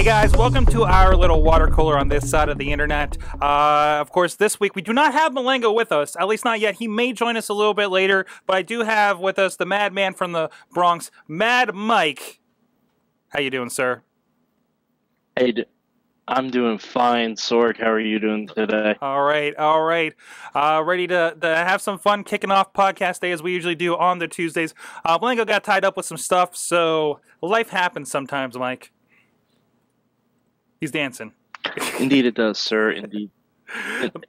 Hey guys, welcome to our little water cooler on this side of the internet. Uh, of course, this week we do not have Malengo with us, at least not yet. He may join us a little bit later, but I do have with us the madman from the Bronx, Mad Mike. How you doing, sir? Hey, I'm doing fine, Sorg. How are you doing today? All right, all right. Uh, ready to, to have some fun kicking off podcast day as we usually do on the Tuesdays. Uh, Malengo got tied up with some stuff, so life happens sometimes, Mike. He's dancing. Indeed, it does, sir. Indeed.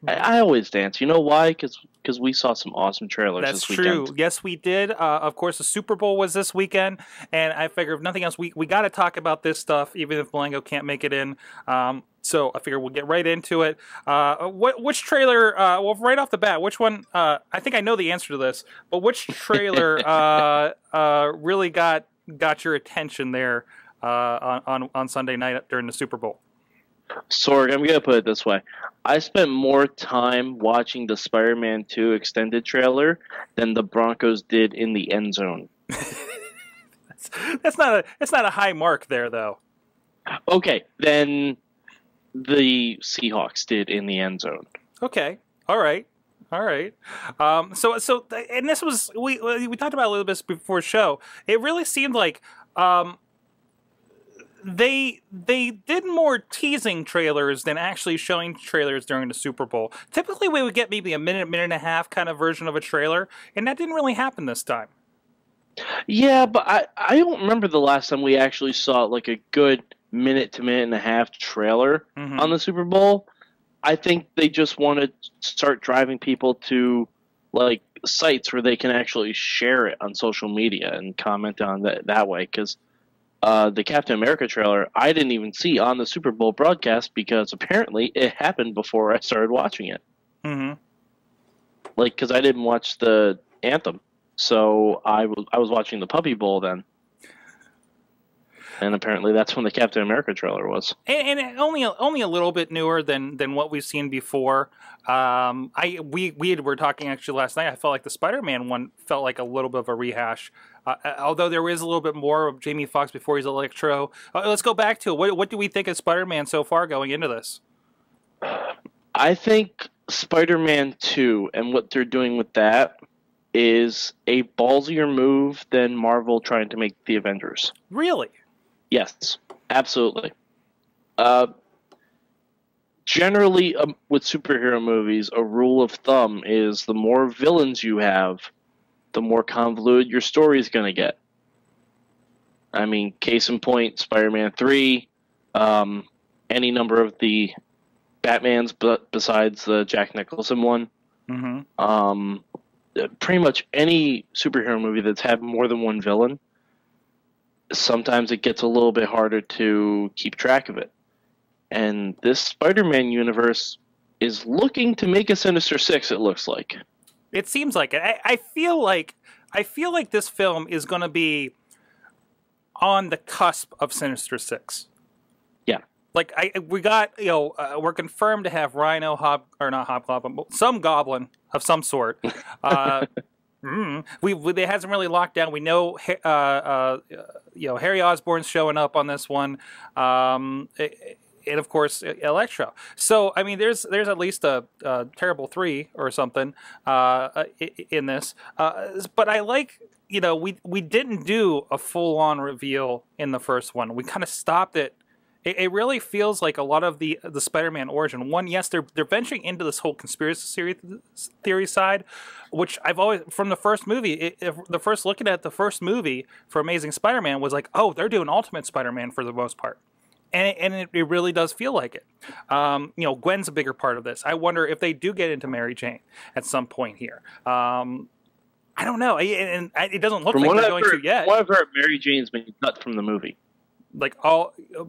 I, always dance. You know why? Because we saw some awesome trailers That's this true. weekend. Yes, we did. Uh, of course, the Super Bowl was this weekend, and I figure if nothing else, we, we got to talk about this stuff, even if Malengo can't make it in. Um, so I figure we'll get right into it. Uh, what which trailer? Uh, well, right off the bat, which one? Uh, I think I know the answer to this, but which trailer uh, uh, really got got your attention there uh, on, on on Sunday night during the Super Bowl? Sorg, I'm gonna put it this way: I spent more time watching the Spider-Man 2 extended trailer than the Broncos did in the end zone. That's, that's not a that's not a high mark there, though. Okay, then the Seahawks did in the end zone. Okay. All right. All right. Um, so so and this was we we talked about a little bit before show. It really seemed like um, they they did more teasing trailers than actually showing trailers during the Super Bowl. Typically, we would get maybe a minute, minute and a half kind of version of a trailer, and that didn't really happen this time. Yeah, but I, I don't remember the last time we actually saw like a good minute to minute and a half trailer Mhm. on the Super Bowl. I think they just want to start driving people to like sites where they can actually share it on social media and comment on that that way. Because uh, the Captain America trailer I didn't even see on the Super Bowl broadcast because apparently it happened before I started watching it. Mhm. Like, because I didn't watch the anthem, so I was I was watching the Puppy Bowl then. And apparently, that's when the Captain America trailer was. and, and only only a little bit newer than than what we've seen before. Um, I we we were talking actually last night. I felt like the Spider-Man one felt like a little bit of a rehash, uh, uh, although there is a little bit more of Jamie Foxx before he's Electro. Uh, let's go back to it. What what do we think of Spider-Man so far going into this? I think Spider-Man Two and what they're doing with that is a ballsier move than Marvel trying to make the Avengers. Really? Yes, absolutely. Uh, generally, um, with superhero movies, a rule of thumb is the more villains you have, the more convoluted your story is going to get. I mean, case in point, Spider-Man Three, um, any number of the Batman's, but besides the Jack Nicholson one, Mm-hmm. um, pretty much any superhero movie that's had more than one villain, sometimes it gets a little bit harder to keep track of it. And this Spider-Man universe is looking to make a Sinister Six. It looks like. It seems like it. I, I feel like I feel like this film is going to be on the cusp of Sinister Six. Yeah. Like I, we got you know uh, we're confirmed to have Rhino, Hob or not Hobgoblin, but some Goblin of some sort. Uh, mm, we, we it hasn't really locked down. We know uh, uh, you know Harry Osborn's showing up on this one. Um, and of course Electro. So I mean, there's there's at least a, a terrible three or something uh, in this. Uh, but I like you know we we didn't do a full on reveal in the first one. We kind of stopped it. it. It really feels like a lot of the the Spider-Man origin. One, yes, they're they're venturing into this whole conspiracy theory side, which I've always from the first movie. It, the first looking at the first movie for Amazing Spider-Man was like, oh, they're doing Ultimate Spider-Man for the most part and it, and it, it, really does feel like it. Um, you know, Gwen's a bigger part of this. I wonder if they do get into Mary Jane at some point here. Um, I don't know, and, and it doesn't look from like they're going heard, to yet. What I've heard, Mary Jane's been cut from the movie. Like all, uh,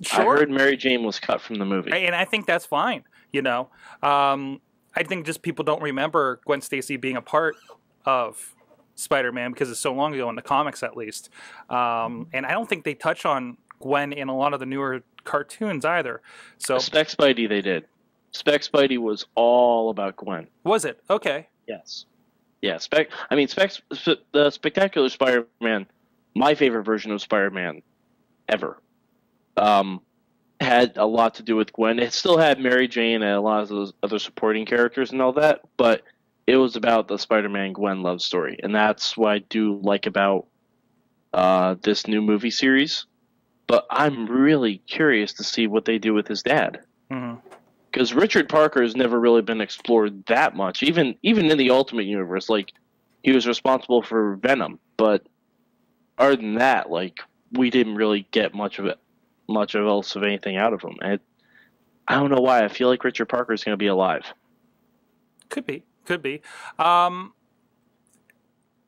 sure. I heard Mary Jane was cut from the movie, and I think that's fine. You know, um, I think just people don't remember Gwen Stacy being a part of Spider-Man because it's so long ago in the comics, at least. Um, and I don't think they touch on Gwen in a lot of the newer cartoons either. So Spec Spidey they did. Spec Spidey was all about Gwen. Was it? Okay. Yes. Yeah, Spec I mean Spec the Spectacular Spider-Man, my favorite version of Spider-Man ever. Um had a lot to do with Gwen. It still had Mary Jane and a lot of those other supporting characters and all that, but it was about the Spider-Man Gwen love story, and that's what I do like about uh, this new movie series. But I'm really curious to see what they do with his dad because Richard Parker has never really been explored that much. Even even in the Ultimate Universe, like he was responsible for Venom, but other than that, like we didn't really get much of it, much of else of anything out of him. And I don't know why. I feel like Richard Parker is going to be alive. Could be. Could be. Um,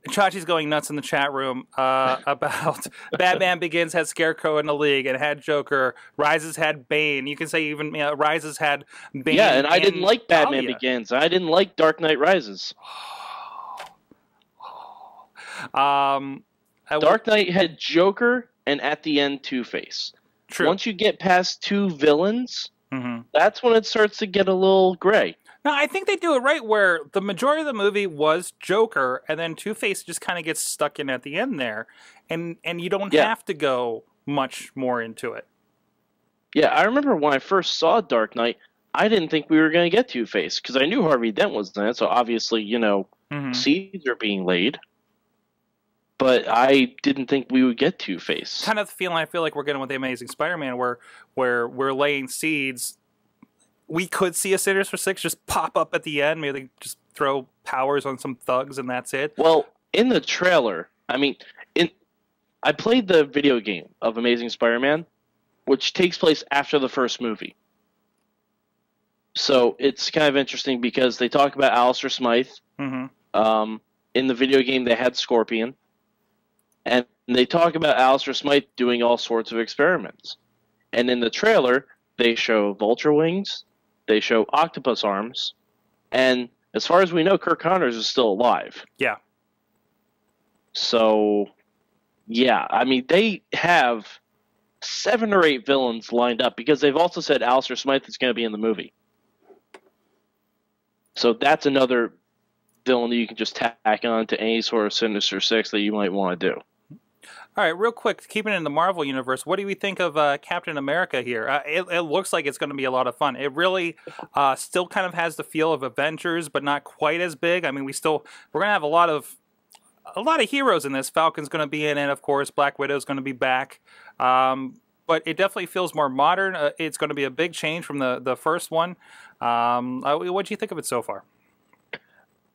Chachi's going nuts in the chat room uh, about Batman Begins had Scarecrow in the league and had Joker. Rises had Bane. You can say even you know, Rises had Bane. yeah, and I didn't like Batman Talia. Begins. I didn't like Dark Knight Rises. Um, Dark Knight had Joker and at the end Two Face. true. Once you get past two villains, hmm that's when it starts to get a little gray. No, I think they do it right where the majority of the movie was Joker, and then Two Face just kind of gets stuck in at the end there, and and you don't Yeah. have to go much more into it. Yeah, I remember when I first saw Dark Knight, I didn't think we were going to get Two Face because I knew Harvey Dent was in it, so obviously, you know, Mhm. seeds are being laid. But I didn't think we would get Two Face. kind of the feeling I feel like we're getting with the Amazing Spider-Man, where where we're laying seeds. We could see a Sinister Six just pop up at the end. Maybe they just throw powers on some thugs and that's it. Well, in the trailer, I mean, in I played the video game of Amazing Spider-Man, which takes place after the first movie. So it's kind of interesting because they talk about Alistair Smythe. hmm Um, in the video game, they had Scorpion, and they talk about Alistair Smythe doing all sorts of experiments. And in the trailer, they show vulture wings, they show octopus arms, and as far as we know, Curt Connors is still alive. Yeah. So, yeah, I mean, they have seven or eight villains lined up because they've also said Alistair Smythe is going to be in the movie. So that's another villain that you can just tack on to any sort of Sinister Six that you might want to do. All right, real quick, keeping it in the Marvel universe, what do we think of uh, Captain America here? Uh, it, it looks like it's going to be a lot of fun. It really uh, still kind of has the feel of Avengers, but not quite as big. I mean, we still we're going to have a lot of a lot of heroes in this. Falcon's going to be in it, of course. Black Widow's going to be back. Um, but it definitely feels more modern. Uh, it's going to be a big change from the the first one. Um, uh, what do you think of it so far?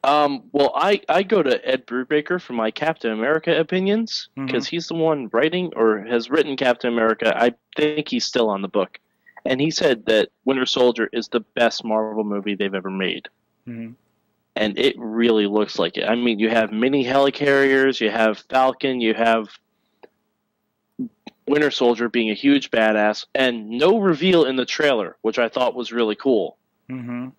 Um, well, I, I go to Ed Brubaker for my Captain America opinions because he's the one writing or has written Captain America. I think he's still on the book. And he said that Winter Soldier is the best Marvel movie they've ever made. Mhm. And it really looks like it. I mean, you have mini helicarriers, you have Falcon, you have Winter Soldier being a huge badass, and no reveal in the trailer, which I thought was really cool Mm-hmm.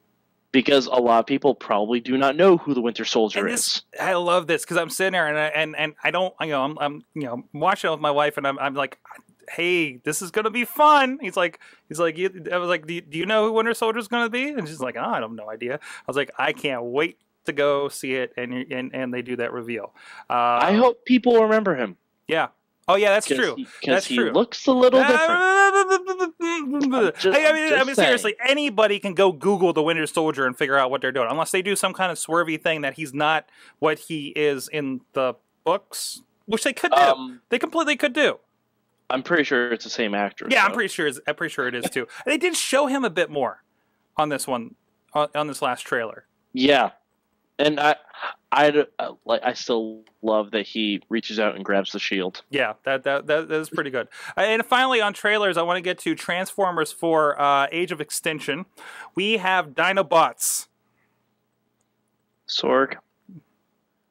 Because a lot of people probably do not know who the Winter Soldier And is. I love this because I'm sitting there and I, and and I don't, you know, I'm, I'm you know watching it with my wife and I'm, I'm like, hey, this is gonna be fun. He's like, he's like, you, I was like, do you, do you know who Winter Soldier is gonna be? And she's like, oh, I have no idea. I was like, I can't wait to go see it and and and they do that reveal. Uh, I hope people remember him. yeah. Oh yeah, that's true. Because That's he true. looks a little different. I, I mean, I mean, seriously, anybody can go Google the Winter Soldier and figure out what they're doing, unless they do some kind of swervy thing that he's not what he is in the books, which they could do. Um, they completely could do. I'm pretty sure it's the same actor. Yeah, I'm pretty sure. it's- I'm pretty sure it is too. They did show him a bit more on this one, on, on this last trailer. Yeah, and I, I uh, like. I still love that he reaches out and grabs the shield. Yeah, that that that, that is pretty good. Uh, And finally, on trailers, I want to get to Transformers for uh, Age of Extinction. We have Dinobots. Sorg,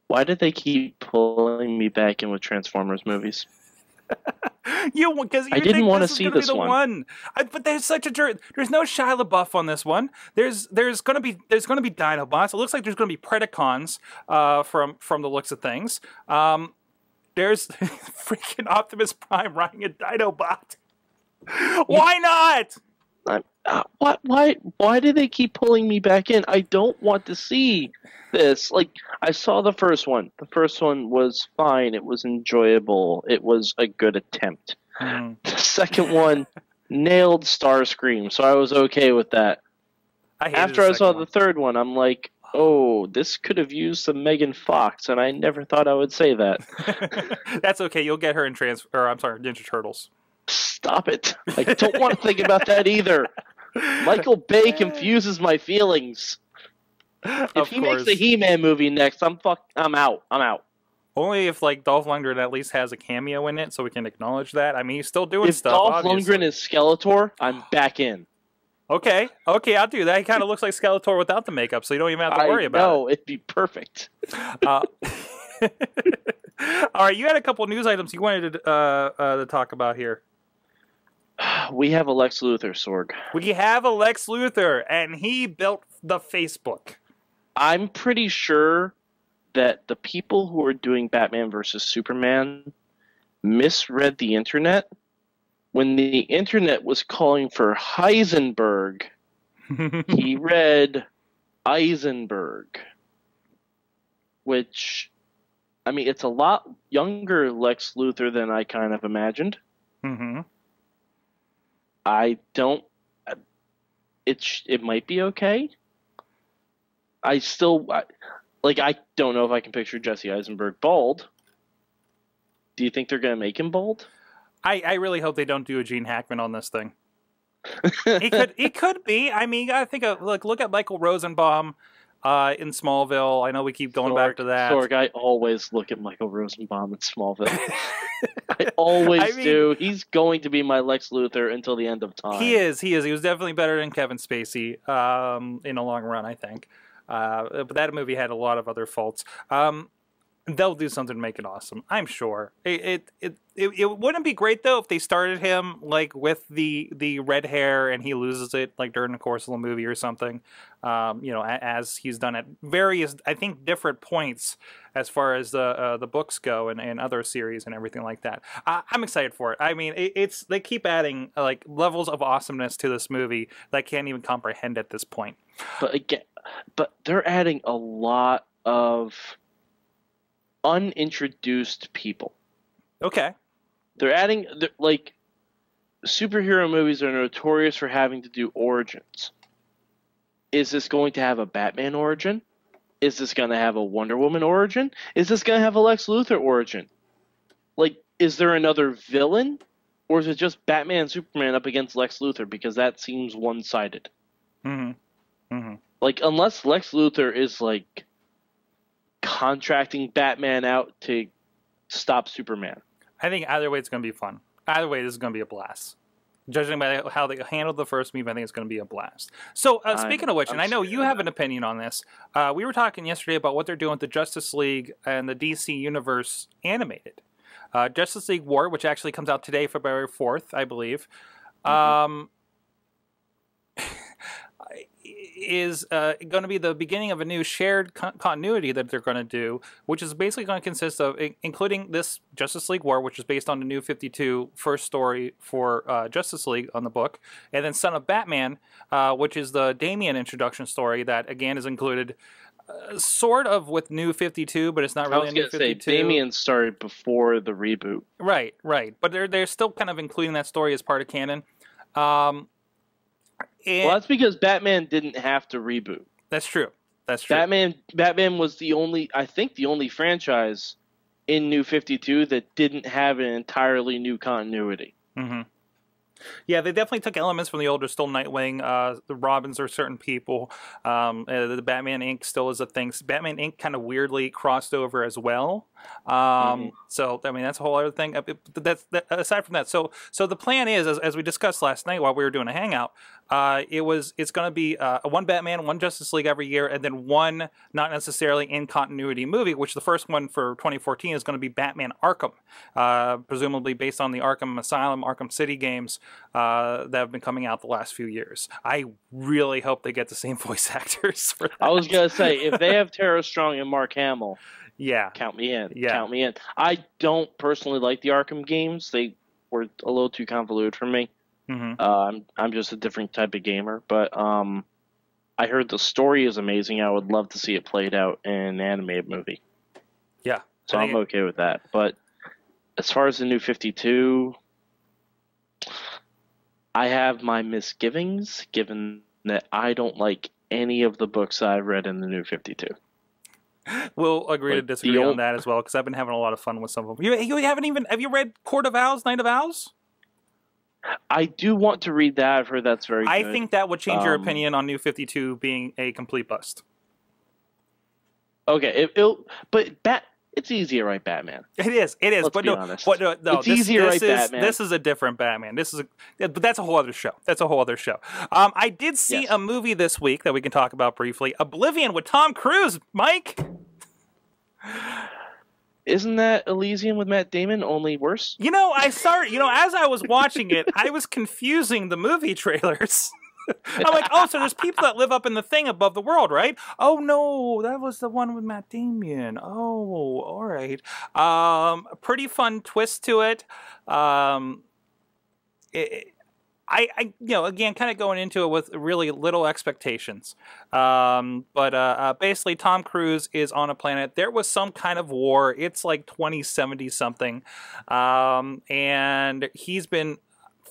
why did they keep pulling me back in with Transformers movies? You because I didn't wanna see this the one. I, but there's such a jer- there's no Shia LaBeouf on this one. There's there's gonna be there's gonna be Dinobots. It looks like there's gonna be Predacons uh, from from the looks of things. Um, there's freaking Optimus Prime riding a Dinobot. Why not? I'm, uh, what? Why? Why do they keep pulling me back in? I don't want to see this. Like I saw the first one. The first one was fine. It was enjoyable. It was a good attempt. The second one, nailed Starscream, so I was okay with that. I After I saw second the third one, I'm like, oh, this could have used some Megan Fox, and I never thought I would say that. That's okay. You'll get her in trans. Or I'm sorry, Ninja Turtles. Stop it! I don't want to think about that either. Michael Bay confuses my feelings. If Of he course. makes a He-Man movie next, I'm fuck. I'm out. I'm out. Only if like Dolph Lundgren at least has a cameo in it, so we can acknowledge that. I mean, he's still doing If stuff. Dolph obviously. Lundgren is Skeletor, I'm back in. okay, okay, I'll do that. He kind of looks like Skeletor without the makeup, so you don't even have to worry about it. I about know it'd be perfect. Uh, all right, you had a couple news items you wanted to uh, uh, to talk about here. We have a Lex Luthor, Sorg. We have a Lex Luthor, and he built the Facebook. I'm pretty sure that the people who are doing Batman versus Superman misread the internet when the internet was calling for Heisenberg. he read Eisenberg, which, I mean, it's a lot younger Lex Luthor than I kind of imagined. hmm I don't. It sh- it might be okay. I still I, like. I don't know if I can picture Jesse Eisenberg bald. Do you think they're gonna make him bald? I, I really hope they don't do a Gene Hackman on this thing. he could he could be. I mean, I think of like look at Michael Rosenbaum uh, in Smallville. I know we keep going back to that. Sorg, I always look at Michael Rosenbaum in Smallville. I always I mean- do. He's going to be my Lex Luthor until the end of time. He is. He is. He was definitely better than Kevin Spacey um, in the long run, I think. Uh, but that movie had a lot of other faults. Um, they'll do something to make it awesome. I'm sure. It it, it it it wouldn't be great though if they started him like with the the red hair and he loses it like during the course of the movie or something. Um, you know, as he's done at various, I think, different points as far as the uh, the books go and, and other series and everything like that. I, I'm excited for it. I mean, it, it's they keep adding like levels of awesomeness to this movie that I can't even comprehend at this point. But again, but they're adding a lot of unintroduced people. Okay. They're adding they're, like superhero movies are notorious for having to do origins. Is this going to have a Batman origin? Is this going to have a Wonder Woman origin? Is this going to have a Lex Luthor origin? Like, is there another villain? Or is it just Batman and Superman up against Lex Luthor? Because that seems one sided. hmm hmm Like, unless Lex Luthor is, like, contracting Batman out to stop Superman. I think either way it's going to be fun. Either way, this is going to be a blast. Judging by how they handled the first movie, I think it's going to be a blast. So, uh, speaking of which, and I'm I know you have an opinion on this. Uh, we were talking yesterday about what they're doing with the Justice League and the DC Universe animated. Uh, Justice League War, which actually comes out today, February 4th, I believe, um, is uh, going to be the beginning of a new shared con- continuity that they're going to do, which is basically going to consist of i- including this Justice League War, which is based on the new 52 first story for uh, Justice League on the book, and then Son of Batman, uh, which is the Damian introduction story that again is included. Uh, sort of with New 52, but it's not I really was a New going to say, 52. Damian started before the reboot. Right, right. But they're they're still kind of including that story as part of canon. Um, Well, that's because Batman didn't have to reboot. that's true. That's true. Batman Batman was the only I think the only franchise in New 52 that didn't have an entirely new continuity. hmm Yeah, they definitely took elements from the older still Nightwing. Uh, the Robins are certain people. Um, uh, the Batman Inc. still is a thing. Batman Inc. kind of weirdly crossed over as well. Um, Mhm. So I mean that's a whole other thing. Uh, That's that, aside from that. So so the plan is, as, as we discussed last night while we were doing a hangout, uh, it was it's going to be uh, one Batman, one Justice League every year, and then one not necessarily in continuity movie. Which the first one for 2014 is going to be Batman Arkham, uh, presumably based on the Arkham Asylum, Arkham City games uh, that have been coming out the last few years. I really hope they get the same voice actors for that. I was gonna say if they have Tara Strong and Mark Hamill, yeah, count me in. Yeah. Count me in. I don't personally like the Arkham games. They were a little too convoluted for me. hmm Uh, I'm I'm just a different type of gamer, but um, I heard the story is amazing. I would love to see it played out in an animated movie. yeah. So I'm okay with that. But as far as the new 52, I have my misgivings given that I don't like any of the books I've read in the New 52. We'll agree Like, to disagree on that as well because I've been having a lot of fun with some of them. You, you haven't even have you read Court of Owls, Night of Owls? I do want to read that. I've heard that's very I good. think that would change your Um, opinion on New Fifty Two being a complete bust. Okay, it, it'll, but Bat, it's easier right Batman. It is. It is. Let's but no, honest. but no, no It's this, easier this write is Batman. this is a different Batman. This is a, but that's a whole other show. That's a whole other show. Um, I did see Yes. a movie this week that we can talk about briefly. Oblivion with Tom Cruise. Mike, Isn't that Elysium with Matt Damon only worse? you know, I started. You know, as I was watching it, I was confusing the movie trailers. I'm like, oh, so there's people that live up in the thing above the world, right? Oh no, that was the one with Matt Damon. Oh, all right. Um, a pretty fun twist to it. Um, it, I, I, you know, again, kind of going into it with really little expectations. Um, but uh, uh, basically, Tom Cruise is on a planet. There was some kind of war. It's like 2070 something, um, and he's been,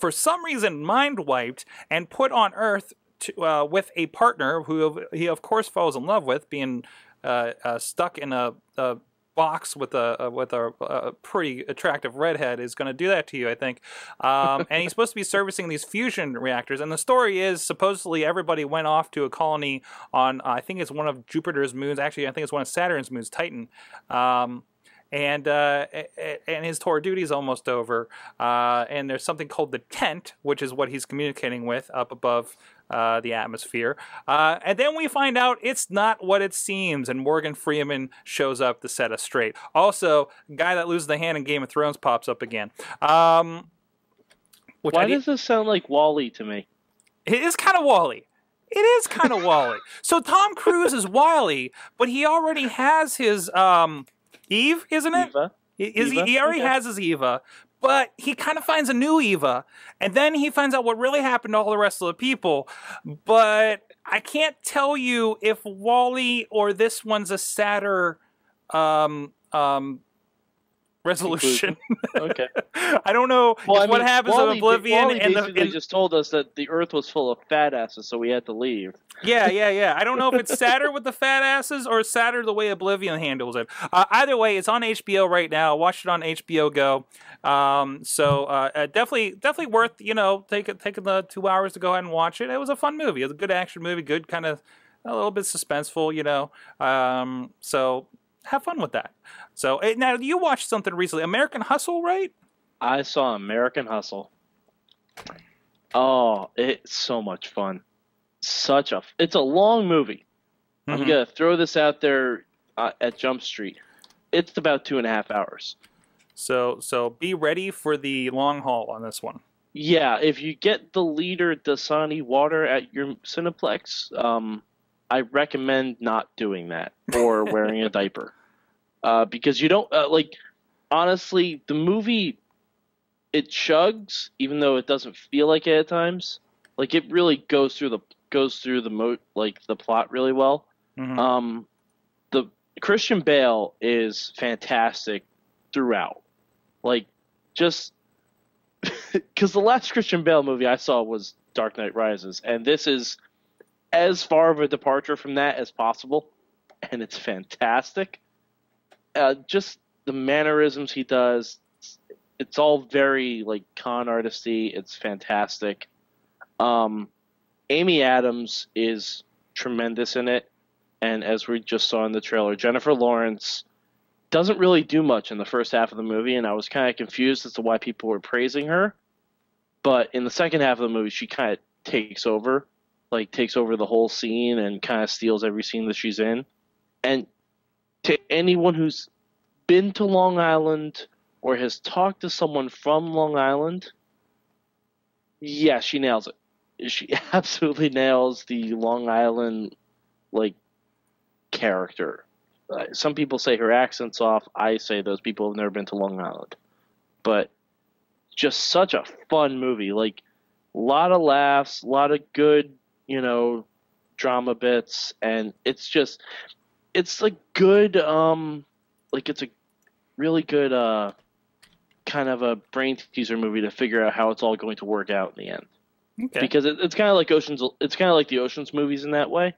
for some reason, mind wiped and put on Earth to, uh, with a partner who he, of course, falls in love with, being uh, uh, stuck in a, a box with a, a with a, a pretty attractive redhead is going to do that to you, I think. Um, and he's supposed to be servicing these fusion reactors. And the story is supposedly everybody went off to a colony on I think it's one of Jupiter's moons. Actually, I think it's one of Saturn's moons, Titan. Um, and uh, and his tour duty is almost over. Uh, and there's something called the Tet, which is what he's communicating with up above uh, the atmosphere. Uh, and then we find out it's not what it seems, and Morgan Freeman shows up to set us straight. Also, guy that loses the hand in Game of Thrones pops up again. Um, which Why does this sound like WALL-E to me? it is kind of WALL-E. It is kind of WALL-E. So Tom Cruise is WALL-E, but he already has his um, Eve, isn't it? Eva? His, Eva? he already Okay. has his Eva, but he kind of finds a new Eva, and then he finds out what really happened to all the rest of the people. But I can't tell you if WALL-E or this one's a sadder um, um, resolution. Okay. I don't know Well, I what happens WALL-E, in Oblivion WALL-E and the basically and- just told us that the Earth was full of fat asses, so we had to leave. Yeah, yeah, yeah. I don't know if it's sadder with the fat asses or sadder the way Oblivion handles it. Uh, either way, it's on HBO right now. Watch it on HBO Go. Um, so uh, uh, definitely, definitely worth you know taking taking the two hours to go ahead and watch it. It was a fun movie. It was a good action movie. Good kind of a little bit suspenseful, you know. Um, so have fun with that. So eh, now you watched something recently, American Hustle, right? I saw American Hustle. Oh, it's so much fun. Such a. It's a long movie. I'm Mhm. gonna throw this out there uh, at Jump Street. It's about two and a half hours. So so be ready for the long haul on this one. Yeah, if you get the leader Dasani water at your Cineplex, um, I recommend not doing that or wearing a diaper, uh, because you don't uh, like. Honestly, the movie it chugs, even though it doesn't feel like it at times. Like it really goes through the goes through the mo like the plot really well. Mhm. Um, the Christian Bale is fantastic throughout. Like, just because the last Christian Bale movie I saw was Dark Knight Rises, and this is as far of a departure from that as possible, and it's fantastic. Uh, just the mannerisms he does, it's all very like con artisty. It's fantastic. Um, Amy Adams is tremendous in it, and as we just saw in the trailer, Jennifer Lawrence doesn't really do much in the first half of the movie, and I was kind of confused as to why people were praising her. But in the second half of the movie, she kind of takes over, like takes over the whole scene and kind of steals every scene that she's in. And to anyone who's been to Long Island or has talked to someone from Long Island, yeah, she nails it. She absolutely nails the Long Island like character. Uh, some people say her accent's off. I say those people have never been to Long Island. But just such a fun movie. Like a lot of laughs, a lot of good, you know, drama bits and it's just it's like good um like it's a really good uh kind of a brain teaser movie to figure out how it's all going to work out in the end. Okay. because it, it's kind of like Ocean's. It's kind of like the Ocean's movies in that way.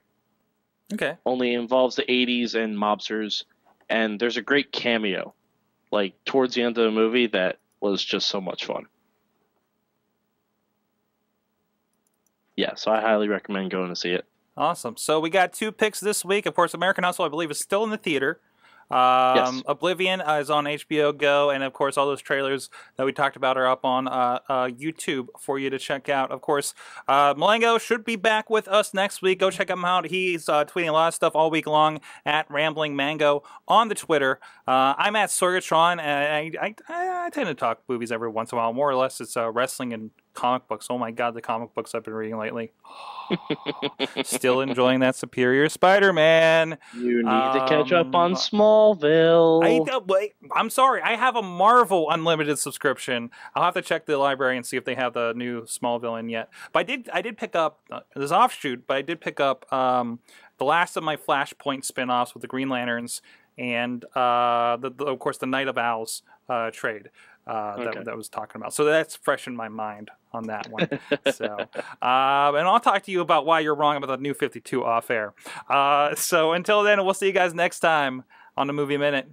Okay. Only involves the '80s and mobsters, and there's a great cameo, like towards the end of the movie that was just so much fun. Yeah, so I highly recommend going to see it. Awesome. So we got two picks this week. Of course, American Hustle, I believe, is still in the theater. Um, Yes. Oblivion is on HBO Go, and of course, all those trailers that we talked about are up on uh, uh, YouTube for you to check out. Of course, uh, Malengo should be back with us next week. Go check him out. He's uh, tweeting a lot of stuff all week long at Rambling Mango on the Twitter. Uh, I'm at Sorgatron, and I, I, I tend to talk movies every once in a while. More or less, it's uh, wrestling and comic books. Oh my god, the comic books I've been reading lately. Still enjoying that Superior Spider-Man. You need to catch up on Um, Smallville. I, wait, I'm sorry. I have a Marvel Unlimited subscription. I'll have to check the library and see if they have the new Smallville in yet. But I did. I did pick up uh, this offshoot, but I did pick up um, the last of my Flashpoint spin-offs with the Green Lanterns and uh, the, the, of course the Night of Owls uh, trade. Uh, Okay. that, that was talking about. So that's fresh in my mind on that one. so, um, and I'll talk to you about why you're wrong about the new 52 off air. Uh, so until then, we'll see you guys next time on the Movie Minute.